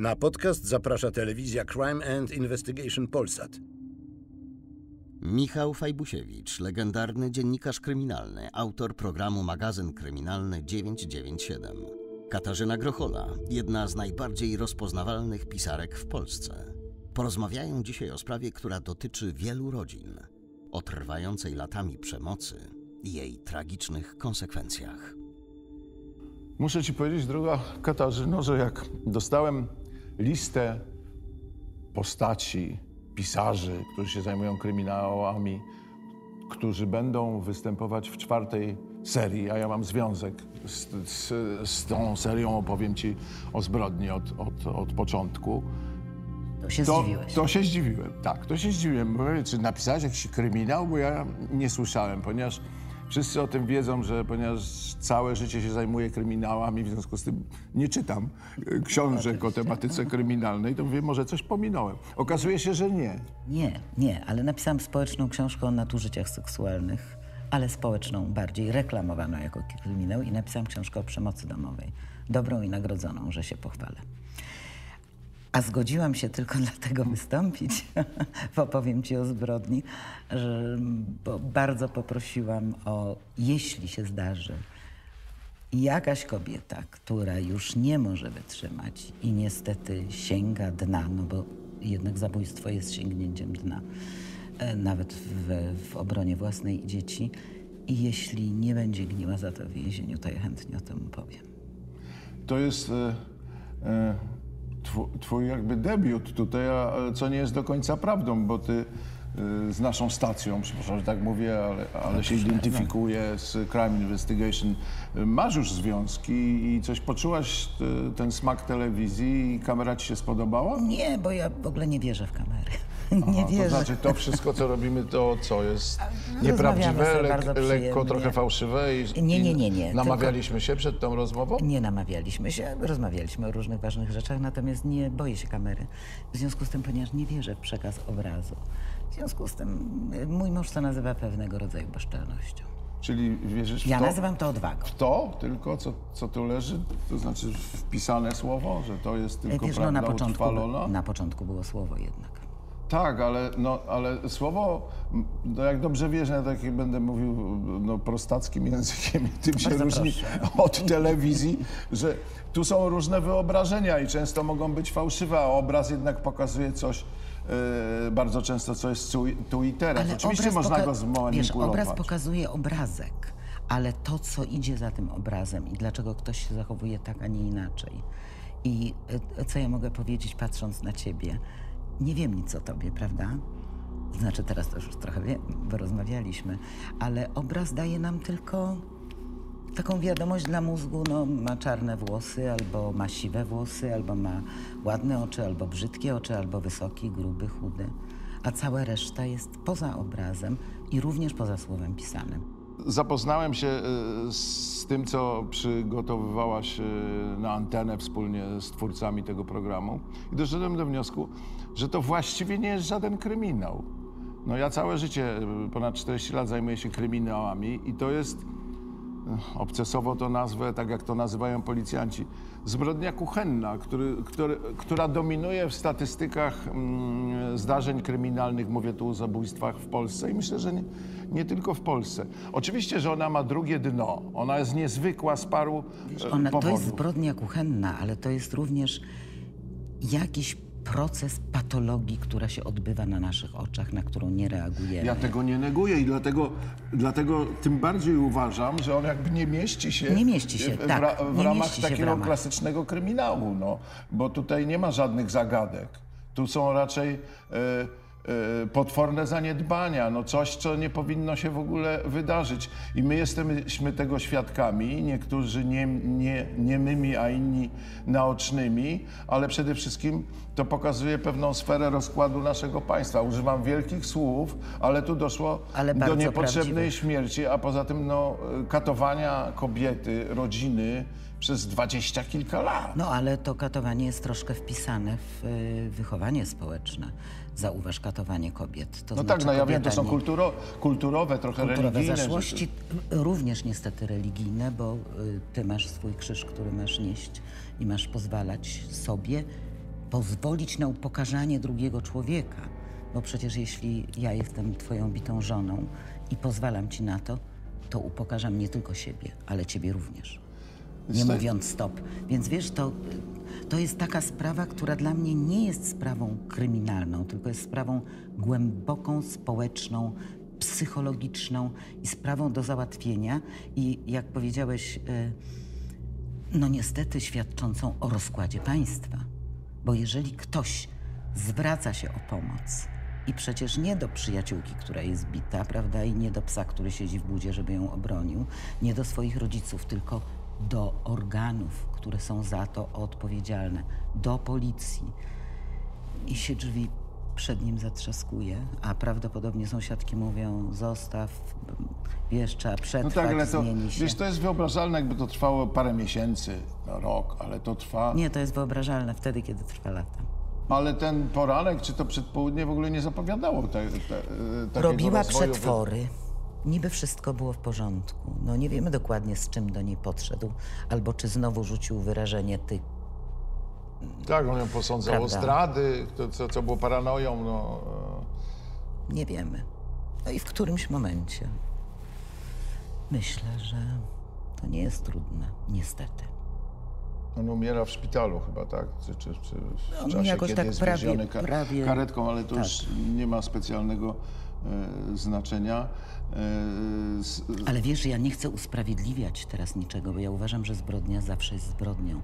Na podcast zaprasza telewizja Crime and Investigation Polsat. Michał Fajbusiewicz, legendarny dziennikarz kryminalny, autor programu Magazyn Kryminalny 997. Katarzyna Grochola, jedna z najbardziej rozpoznawalnych pisarek w Polsce. Porozmawiają dzisiaj o sprawie, która dotyczy wielu rodzin, o trwającej latami przemocy i jej tragicznych konsekwencjach. Muszę ci powiedzieć, droga Katarzyno, że jak dostałem listę postaci, pisarzy, którzy się zajmują kryminałami, którzy będą występować w czwartej serii, a ja mam związek z, z, z tą serią, opowiem ci o zbrodni od, od, od początku. To się To, zdziwiłeś. to się zdziwiłem, tak, to się zdziwiłem. Mówię, Czy napisałeś jakiś kryminał? Bo ja nie słyszałem, ponieważ wszyscy o tym wiedzą, że ponieważ całe życie się zajmuję kryminałami, w związku z tym nie czytam e, książek o tematyce kryminalnej, to mówię, może coś pominąłem. Okazuje się, że nie. Nie, nie, ale napisałam społeczną książkę o nadużyciach seksualnych, ale społeczną bardziej, reklamowaną jako kryminał i napisałam książkę o przemocy domowej. Dobrą i nagrodzoną, że się pochwalę. A zgodziłam się tylko dlatego wystąpić, bo powiem ci o zbrodni, że bo bardzo poprosiłam o, jeśli się zdarzy, jakaś kobieta, która już nie może wytrzymać i niestety sięga dna, no bo jednak zabójstwo jest sięgnięciem dna, e, nawet w, w obronie własnej dzieci. I jeśli nie będzie gniła za to w więzieniu, to ja chętnie o tym powiem. To jest e, e, twój, twój jakby debiut tutaj, a, co nie jest do końca prawdą, bo ty e, z naszą stacją, przepraszam, że tak mówię, ale, ale się identyfikuję z Crime Investigation. e, Masz już związki i coś poczułaś e, ten smak telewizji i kamera ci się spodobała? Nie, bo ja w ogóle nie wierzę w kamery. Aha, nie To wierzę. znaczy to wszystko, co robimy, to co jest nieprawdziwe, lek, lekko trochę fałszywe i, Nie, nie, nie, nie, namawialiśmy się przed tą rozmową? Nie namawialiśmy się, rozmawialiśmy o różnych ważnych rzeczach, natomiast nie boję się kamery. W związku z tym, ponieważ nie wierzę w przekaz obrazu. W związku z tym y, mój mąż to nazywa pewnego rodzaju bezczelnością. Czyli wierzysz w Ja to? nazywam to odwagą. W to tylko, co, co tu leży, to znaczy wpisane słowo, że to jest tylko Wiesz, no prawda na początku, utrwalona? na początku było słowo jednak. Tak, ale, no, ale słowo, no jak dobrze wiesz, ja tak będę mówił no, prostackim językiem i tym się Bardzo różni proszę. od telewizji, że tu są różne wyobrażenia i często mogą być fałszywe, a obraz jednak pokazuje coś e, bardzo często, co jest tu, i teraz. Oczywiście obraz można go Wiesz, zmanipulować. obraz pokazuje obrazek, ale to, co idzie za tym obrazem i dlaczego ktoś się zachowuje tak, a nie inaczej. I y, co ja mogę powiedzieć, patrząc na ciebie? Nie wiem nic o tobie, prawda? Znaczy, teraz to już trochę wiem, bo rozmawialiśmy, ale obraz daje nam tylko taką wiadomość dla mózgu, no ma czarne włosy, albo ma siwe włosy, albo ma ładne oczy, albo brzydkie oczy, albo wysoki, gruby, chudy. A cała reszta jest poza obrazem i również poza słowem pisanym. Zapoznałem się e, z tym, co przygotowywałaś e, na antenę wspólnie z twórcami tego programu i doszedłem do wniosku, że to właściwie nie jest żaden kryminał. No ja całe życie, e, ponad 40 lat zajmuję się kryminałami i to jest, obcesowo to nazwę, tak jak to nazywają policjanci, zbrodnia kuchenna, który, który, która dominuje w statystykach mm, zdarzeń kryminalnych, mówię tu o zabójstwach w Polsce i myślę, że nie, nie tylko w Polsce. Oczywiście, że ona ma drugie dno. Ona jest niezwykła z paru e, Ona, to powodów. jest zbrodnia kuchenna, ale to jest również jakiś proces patologii, która się odbywa na naszych oczach, na którą nie reagujemy. Ja tego nie neguję i dlatego, dlatego tym bardziej uważam, że on jakby nie mieści się, Nie mieści się, w, w, tak, w nie ramach się w takiego ramach. klasycznego kryminału, no, bo tutaj nie ma żadnych zagadek. Tu są raczej e, potworne zaniedbania, no coś, co nie powinno się w ogóle wydarzyć. I my jesteśmy tego świadkami, niektórzy nie, nie, niemymi, a inni naocznymi, ale przede wszystkim to pokazuje pewną sferę rozkładu naszego państwa. Używam wielkich słów, ale tu doszło Ale do niepotrzebnej prawdziwych. śmierci, a poza tym no, katowania kobiety, rodziny przez dwadzieścia kilka lat. No ale to katowanie jest troszkę wpisane w y, wychowanie społeczne. Zauważ katowanie kobiet. To No znaczy tak, no ja wiem, to są kulturo, kulturowe, trochę kulturowe religijne zaszłości, rzeczy. również niestety religijne, bo y, ty masz swój krzyż, który masz nieść i masz pozwalać sobie pozwolić na upokarzanie drugiego człowieka. Bo przecież jeśli ja jestem twoją bitą żoną i pozwalam ci na to, to upokarzam nie tylko siebie, ale ciebie również. Nie mówiąc stop. Więc wiesz, to, to jest taka sprawa, która dla mnie nie jest sprawą kryminalną, tylko jest sprawą głęboką, społeczną, psychologiczną i sprawą do załatwienia. I jak powiedziałeś, y, no niestety świadczącą o rozkładzie państwa. Bo jeżeli ktoś zwraca się o pomoc i przecież nie do przyjaciółki, która jest bita, prawda, i nie do psa, który siedzi w budzie, żeby ją obronił, nie do swoich rodziców, tylko do organów, które są za to odpowiedzialne, do policji. I się drzwi przed nim zatrzaskuje, a prawdopodobnie sąsiadki mówią, zostaw, wiesz, trzeba No przetrwać, tak, ale to, zmieni się. wiesz, to jest wyobrażalne, jakby to trwało parę miesięcy, no, rok, ale to trwa. Nie, to jest wyobrażalne wtedy, kiedy trwa lata. Ale ten poranek, czy to przedpołudnie w ogóle nie zapowiadało te, te, te, Robiła rozwoju. przetwory. Niby wszystko było w porządku. No nie wiemy dokładnie, z czym do niej podszedł, albo czy znowu rzucił wyrażenie ty. Tak, on ją posądzał o Prawda. zdrady, to, co, co było paranoją, no. e, Nie wiemy. No i w którymś momencie myślę, że to nie jest trudne, niestety. On umiera w szpitalu chyba, tak? Czy, czy, czy w On czasie, jakoś kiedy tak jest prawie- ka- prawie- karetką, ale to tak. już nie ma specjalnego e, znaczenia. E, s- Ale wiesz, ja nie chcę usprawiedliwiać teraz niczego, bo ja uważam, że zbrodnia zawsze jest zbrodnią.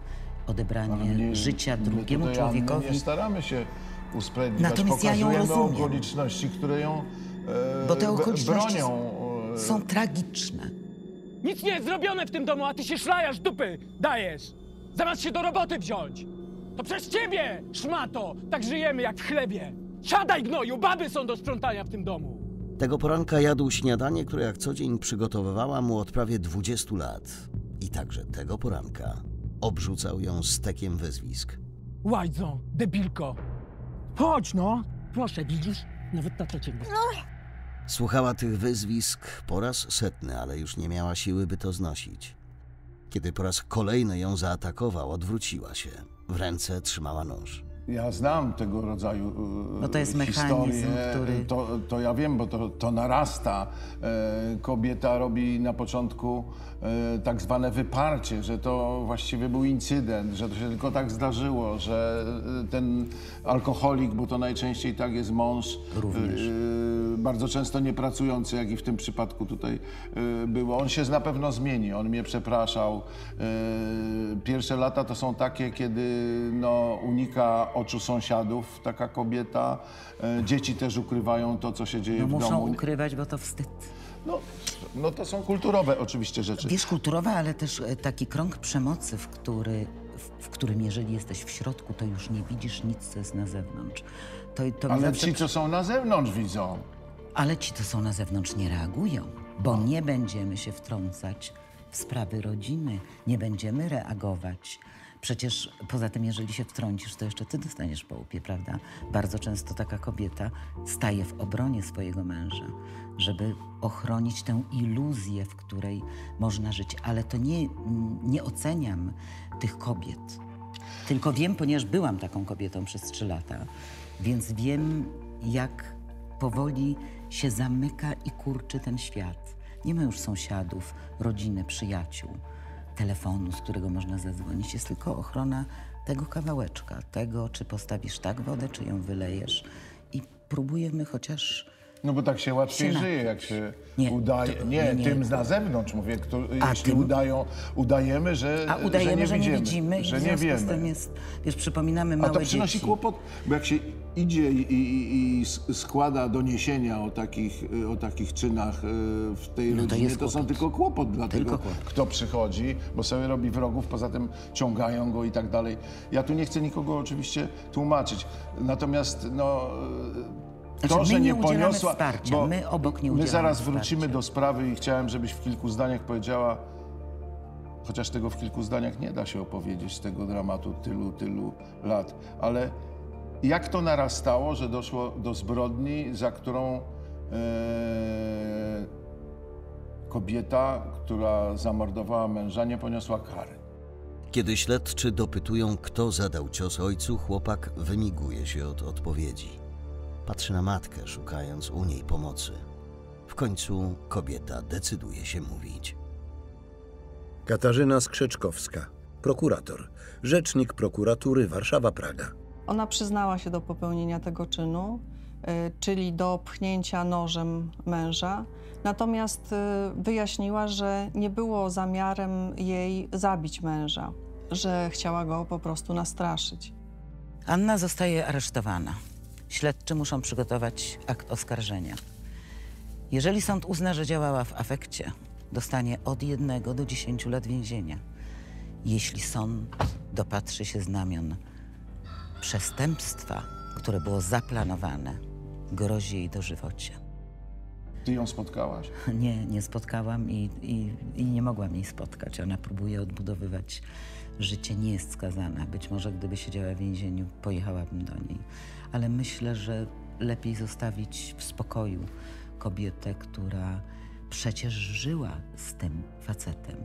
Odebranie mnie- życia my drugiemu człowiekowi. Nie staramy się usprawiedliwiać, Natomiast ja ją pokazujemy rozumiem. okoliczności, które ją e, Bo te okoliczności bronią. e, Są tragiczne. Nic nie jest zrobione w tym domu, a ty się szlajasz dupy dajesz. Zamiast się do roboty wziąć. To przez ciebie, szmato, tak żyjemy jak w chlebie. Siadaj gnoju, baby są do sprzątania w tym domu. Tego poranka jadł śniadanie, które jak co dzień przygotowywała mu od prawie 20 lat. I także tego poranka obrzucał ją stekiem wyzwisk. Łajdzo, debilko. Chodź no. Proszę, widzisz? Nawet tata cię Słuchała tych wyzwisk po raz setny, ale już nie miała siły, by to znosić. Kiedy po raz kolejny ją zaatakował, odwróciła się. W ręce trzymała nóż. Ja znam tego rodzaju e, No to jest historie. który- To, to ja wiem, bo to, to narasta. E, Kobieta robi na początku e, tak zwane wyparcie, że to właściwie był incydent, że to się tylko tak zdarzyło, że e, ten alkoholik, bo to najczęściej tak jest mąż, Również. e, bardzo często niepracujący, jak i w tym przypadku tutaj e, było. On się na pewno zmieni, on mnie przepraszał. E, Pierwsze lata to są takie, kiedy no, unika oczu sąsiadów taka kobieta. E, Dzieci też ukrywają to, co się dzieje No w muszą domu. ukrywać, bo to wstyd. No, no to są kulturowe oczywiście rzeczy. Wiesz, kulturowa, ale też e, taki krąg przemocy, w, który, w, którym jeżeli jesteś w środku, to już nie widzisz nic, co jest na zewnątrz. To, to Ale zawsze ci, co są na zewnątrz widzą. Ale ci, co są na zewnątrz, nie reagują, bo nie będziemy się wtrącać w sprawy rodziny, nie będziemy reagować. Przecież poza tym, jeżeli się wtrącisz, to jeszcze ty dostaniesz po łupie, prawda? Bardzo często taka kobieta staje w obronie swojego męża, żeby ochronić tę iluzję, w której można żyć. Ale to nie, nie oceniam tych kobiet. Tylko wiem, ponieważ byłam taką kobietą przez trzy lata, więc wiem, jak powoli się zamyka i kurczy ten świat. Nie ma już sąsiadów, rodziny, przyjaciół, telefonu, z którego można zadzwonić. Jest tylko ochrona tego kawałeczka, tego, czy postawisz tak wodę, czy ją wylejesz. I próbujemy chociaż. No bo tak się łatwiej Syna. żyje, jak się Nie, udaje. to- nie, nie, nie. tym na zewnątrz mówię, kto, A, jeśli tym- udają, udajemy, że, A udajemy, że nie widzimy, widzimy i że nie związku z wiemy. tym jest, wiesz, przypominamy A małe to przynosi dzieci. kłopot, bo jak się idzie i, i, i składa doniesienia o takich, y, o takich czynach y, w tej No to rodzinie, jest to są tylko kłopot dla Tylko tego, kłopot. kto przychodzi, bo sobie robi wrogów, poza tym ciągają go i tak dalej. Ja tu nie chcę nikogo oczywiście tłumaczyć, natomiast no... y, Znaczy, to, my że nie nie poniosła, wsparcia, bo my obok nie My zaraz wsparcia. wrócimy do sprawy i chciałem, żebyś w kilku zdaniach powiedziała, chociaż tego w kilku zdaniach nie da się opowiedzieć, tego dramatu tylu, tylu lat, ale jak to narastało, że doszło do zbrodni, za którą e, kobieta, która zamordowała męża, nie poniosła kary? Kiedy śledczy dopytują, kto zadał cios ojcu, chłopak wymiguje się od odpowiedzi. Patrzy na matkę, szukając u niej pomocy. W końcu kobieta decyduje się mówić. Katarzyna Skrzeczkowska, prokurator, rzecznik prokuratury Warszawa-Praga. Ona przyznała się do popełnienia tego czynu, y, czyli do pchnięcia nożem męża. Natomiast y, wyjaśniła, że nie było zamiarem jej zabić męża, że chciała go po prostu nastraszyć. Anna zostaje aresztowana. Śledczy muszą przygotować akt oskarżenia. Jeżeli sąd uzna, że działała w afekcie, dostanie od jednego do 10 lat więzienia. Jeśli sąd dopatrzy się znamion przestępstwa, które było zaplanowane, grozi jej dożywocie. Ty ją spotkałaś? Nie, nie spotkałam i, i, i nie mogłam jej spotkać. Ona próbuje odbudowywać życie, nie jest skazana. Być może gdyby siedziała w więzieniu, pojechałabym do niej. Ale myślę, że lepiej zostawić w spokoju kobietę, która przecież żyła z tym facetem.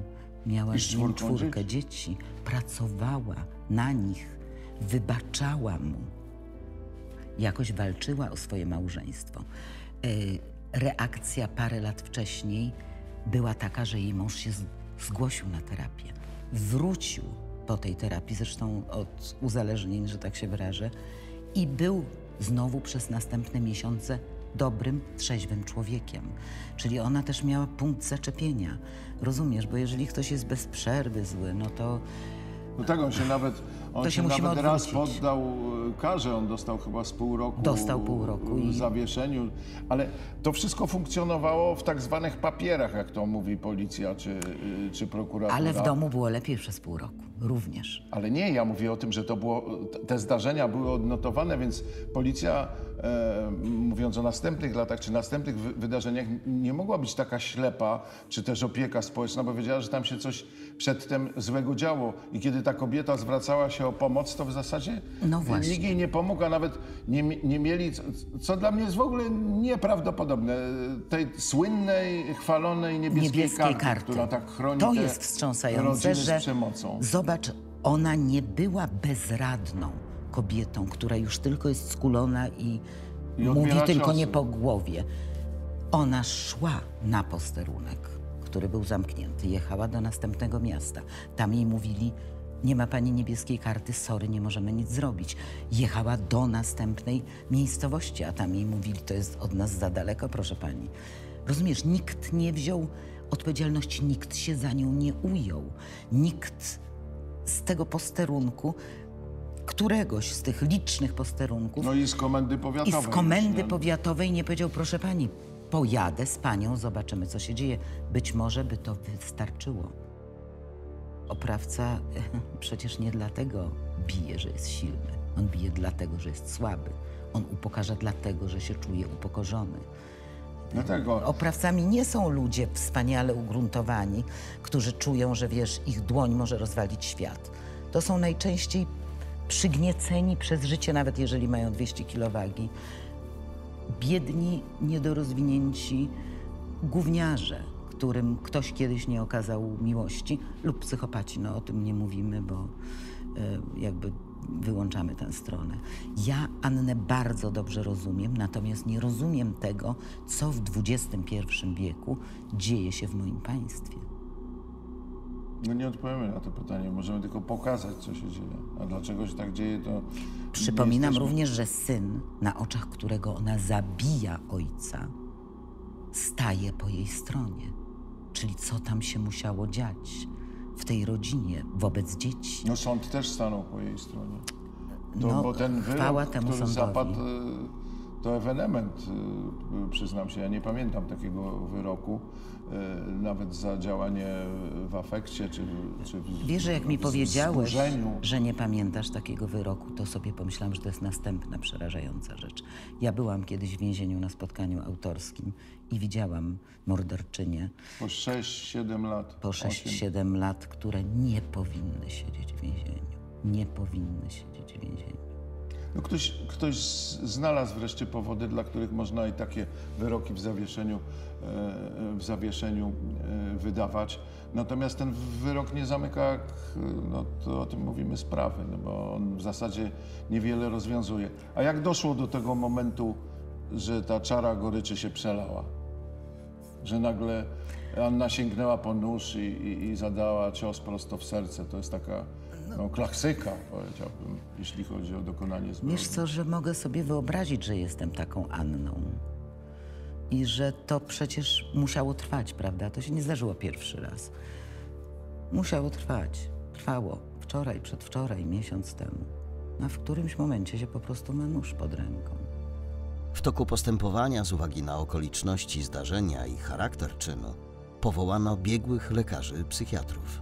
Miała z nim czwórkę dzieci, pracowała na nich, wybaczała mu jakoś walczyła o swoje małżeństwo. Y, Reakcja parę lat wcześniej była taka, że jej mąż się zgłosił na terapię. Wrócił po tej terapii, zresztą od uzależnień, że tak się wyrażę, i był znowu przez następne miesiące dobrym, trzeźwym człowiekiem. Czyli ona też miała punkt zaczepienia. Rozumiesz, bo jeżeli ktoś jest bez przerwy zły, no to No tak, on się nawet, on To się się musimy nawet raz odwrócić. poddał e, karze, on dostał chyba z pół roku Dostał pół roku i- zawieszeniu, ale to wszystko funkcjonowało w tak zwanych papierach, jak to mówi policja czy, y, czy prokuratura. ale w domu było lepiej przez pół roku, również. Ale nie, ja mówię o tym, że to było, te zdarzenia były odnotowane, więc policja, e, mówiąc o następnych latach czy następnych wy, wydarzeniach, nie mogła być taka ślepa, czy też opieka społeczna, bo wiedziała, że tam się coś przedtem złego działo. I kiedy ta kobieta zwracała się o pomoc, to w zasadzie No nikt jej nie pomógł, a nawet nie, nie mieli, co, dla mnie jest w ogóle nieprawdopodobne, tej słynnej, chwalonej niebieskiej, niebieskiej karty, karty. która tak chroni To jest wstrząsające, że przemocą. zobacz, ona nie była bezradną kobietą, która już tylko jest skulona i, I mówi tylko ciosy. nie po głowie. Ona szła na posterunek, który był zamknięty, jechała do następnego miasta. Tam jej mówili, nie ma pani niebieskiej karty, sorry, nie możemy nic zrobić. Jechała do następnej miejscowości, a tam jej mówili, to jest od nas za daleko, proszę pani. Rozumiesz, nikt nie wziął odpowiedzialności, nikt się za nią nie ujął. Nikt z tego posterunku, któregoś z tych licznych posterunków, No i z komendy i powiatowej. z komendy już, nie? powiatowej nie powiedział, proszę pani, pojadę z panią, zobaczymy, co się dzieje. Być może by to wystarczyło. Oprawca przecież nie dlatego bije, że jest silny. On bije dlatego, że jest słaby. On upokarza dlatego, że się czuje upokorzony. Dlatego Oprawcami nie są ludzie wspaniale ugruntowani, którzy czują, że wiesz, ich dłoń może rozwalić świat. To są najczęściej przygnieceni przez życie, nawet jeżeli mają 200 kilo wagi. Biedni, niedorozwinięci gówniarze, którym ktoś kiedyś nie okazał miłości, lub psychopaci, no o tym nie mówimy, bo e, jakby wyłączamy tę stronę. Ja Annę bardzo dobrze rozumiem, natomiast nie rozumiem tego, co w XXI wieku dzieje się w moim państwie. no nie odpowiemy na to pytanie, możemy tylko pokazać, co się dzieje. A dlaczego się tak dzieje, to. Przypominam jesteśmy- również, że syn, na oczach którego ona zabija ojca, staje po jej stronie. Czyli co tam się musiało dziać w tej rodzinie wobec dzieci. No sąd też stanął po jej stronie. To, No, bo ten chwała wyrok, temu który sądowi. zapadł, e, to ewenement, e, przyznam się. Ja nie pamiętam takiego wyroku, e, nawet za działanie w afekcie, czy, czy w, Wiesz, że jak mi powiedziałeś, wzburzeniu. że nie pamiętasz takiego wyroku, to sobie pomyślałam, że to jest następna przerażająca rzecz. Ja byłam kiedyś w więzieniu na spotkaniu autorskim i widziałam morderczynię Po 6-7 lat. po osiem. 6-7 lat, które nie powinny siedzieć w więzieniu. Nie powinny siedzieć w więzieniu. No ktoś, ktoś znalazł wreszcie powody, dla których można i takie wyroki w zawieszeniu, e, w zawieszeniu e, wydawać. Natomiast ten wyrok nie zamyka, no to o tym mówimy, sprawy, no bo on w zasadzie niewiele rozwiązuje. A jak doszło do tego momentu, że ta czara goryczy się przelała? Że nagle Anna sięgnęła po nóż i, i, i zadała cios prosto w serce. To jest taka no, klasyka, powiedziałbym, jeśli chodzi o dokonanie zbrodni. Wiesz co, że mogę sobie wyobrazić, że jestem taką Anną. I że to przecież musiało trwać, prawda? To się nie zdarzyło pierwszy raz. Musiało trwać. Trwało. Wczoraj, przedwczoraj, miesiąc temu. A w którymś momencie się po prostu ma nóż pod ręką. W toku postępowania, z uwagi na okoliczności zdarzenia i charakter czynu, powołano biegłych lekarzy psychiatrów.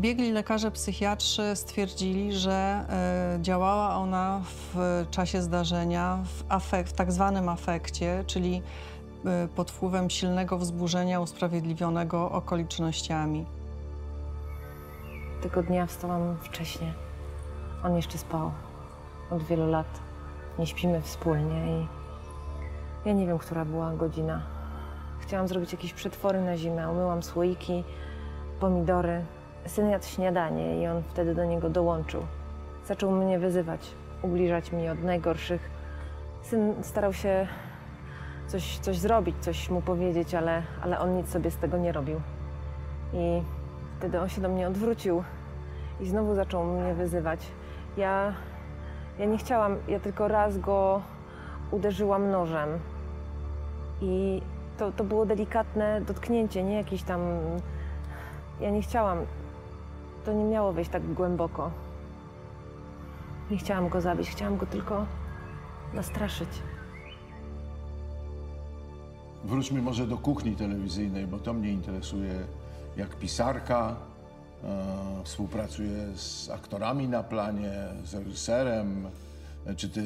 Biegli lekarze psychiatrzy stwierdzili, że e, działała ona w czasie zdarzenia w, w tak zwanym afekcie, czyli e, pod wpływem silnego wzburzenia usprawiedliwionego okolicznościami. Tego dnia wstałam wcześnie. On jeszcze spał. Od wielu lat nie śpimy wspólnie i ja nie wiem, która była godzina. Chciałam zrobić jakieś przetwory na zimę. Umyłam słoiki, pomidory. Syn jadł śniadanie i on wtedy do niego dołączył. Zaczął mnie wyzywać, ubliżać mi od najgorszych. Syn starał się coś, coś zrobić, coś mu powiedzieć, ale, ale on nic sobie z tego nie robił. I wtedy on się do mnie odwrócił i znowu zaczął mnie wyzywać. Ja, ja nie chciałam, ja tylko raz go uderzyłam nożem. I to, to było delikatne dotknięcie, nie jakieś tam. Ja nie chciałam. To nie miało wejść tak głęboko. Nie chciałam go zabić, chciałam go tylko nastraszyć. Wróćmy może do kuchni telewizyjnej, bo to mnie interesuje. Jak pisarka, e, współpracuje z aktorami na planie, z reżyserem. E, Czy ty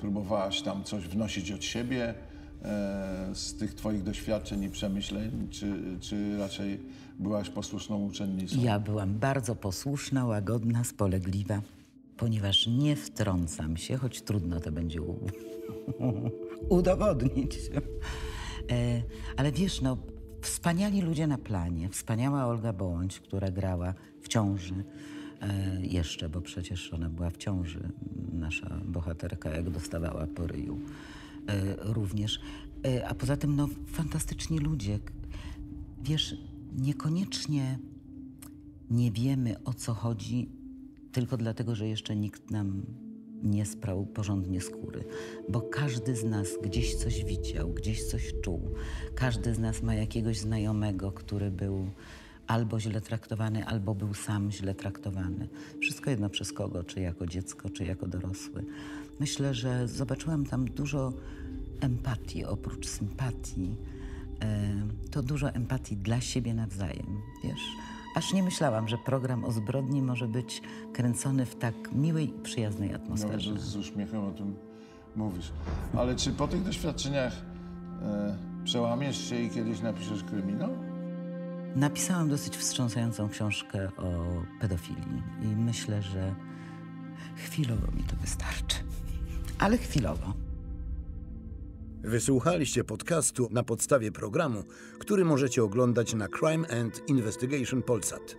próbowałaś tam coś wnosić od siebie z tych twoich doświadczeń i przemyśleń, czy, czy raczej byłaś posłuszną uczennicą? Ja byłam bardzo posłuszna, łagodna, spolegliwa, ponieważ nie wtrącam się, choć trudno to będzie u... udowodnić. E, ale wiesz, no, wspaniali ludzie na planie. Wspaniała Olga Bołądź, która grała w ciąży e, jeszcze, bo przecież ona była w ciąży, nasza bohaterka, jak dostawała po ryju. E, również. E, a poza tym, no, fantastyczni ludzie. Wiesz, niekoniecznie nie wiemy o co chodzi, tylko dlatego, że jeszcze nikt nam nie sprał porządnie skóry. Bo każdy z nas gdzieś coś widział, gdzieś coś czuł. Każdy z nas ma jakiegoś znajomego, który był albo źle traktowany, albo był sam źle traktowany. Wszystko jedno przez kogo, czy jako dziecko, czy jako dorosły. Myślę, że zobaczyłam tam dużo empatii, oprócz sympatii e, to dużo empatii dla siebie nawzajem, wiesz. Aż nie myślałam, że program o zbrodni może być kręcony w tak miłej i przyjaznej No, atmosferze. że z uśmiechem o tym mówisz. Ale czy po tych doświadczeniach e, przełamiesz się i kiedyś napiszesz kryminał? Napisałam dosyć wstrząsającą książkę o pedofilii i myślę, że chwilowo mi to wystarczy. Ale chwilowo. Wysłuchaliście podcastu na podstawie programu, który możecie oglądać na Crime and Investigation Polsat.